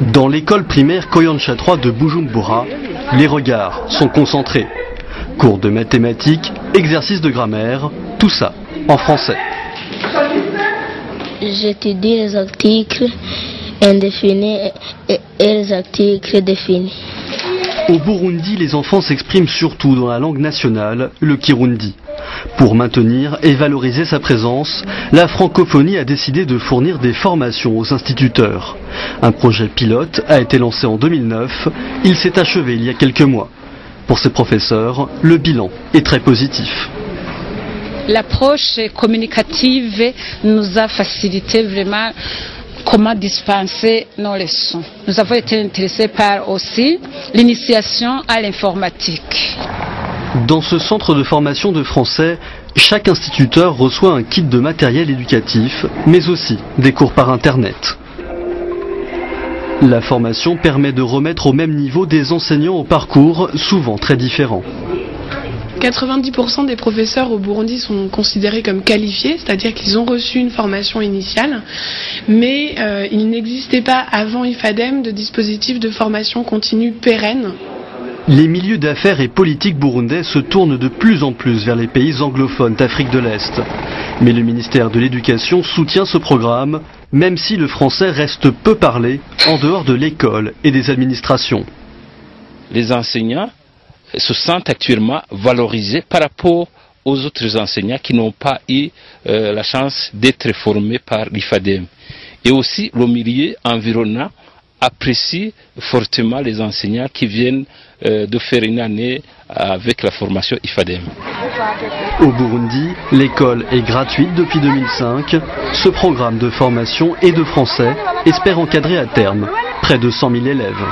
Dans l'école primaire Koyansha 3 de Bujumbura, les regards sont concentrés. Cours de mathématiques, exercices de grammaire, tout ça en français. J'étudie les articles indéfinis et les articles définis. Au Burundi, les enfants s'expriment surtout dans la langue nationale, le Kirundi. Pour maintenir et valoriser sa présence, la francophonie a décidé de fournir des formations aux instituteurs. Un projet pilote a été lancé en 2009, il s'est achevé il y a quelques mois. Pour ces professeurs, le bilan est très positif. L'approche communicative nous a facilité vraiment comment dispenser nos leçons. Nous avons été intéressés par aussi l'initiation à l'informatique. Dans ce centre de formation de français, chaque instituteur reçoit un kit de matériel éducatif, mais aussi des cours par Internet. La formation permet de remettre au même niveau des enseignants au parcours souvent très différents. 90% des professeurs au Burundi sont considérés comme qualifiés, c'est-à-dire qu'ils ont reçu une formation initiale, mais euh, il n'existait pas avant IFADEM de dispositif de formation continue pérenne. Les milieux d'affaires et politiques burundais se tournent de plus en plus vers les pays anglophones d'Afrique de l'Est. Mais le ministère de l'Éducation soutient ce programme, même si le français reste peu parlé en dehors de l'école et des administrations. Les enseignants se sentent actuellement valorisés par rapport aux autres enseignants qui n'ont pas eu euh, la chance d'être formés par l'IFADEM. Et aussi le milieu environnant apprécie fortement les enseignants qui viennent euh, de faire une année avec la formation IFADEM. Au Burundi, l'école est gratuite depuis 2005. Ce programme de formation et de français espère encadrer à terme près de 100 000 élèves.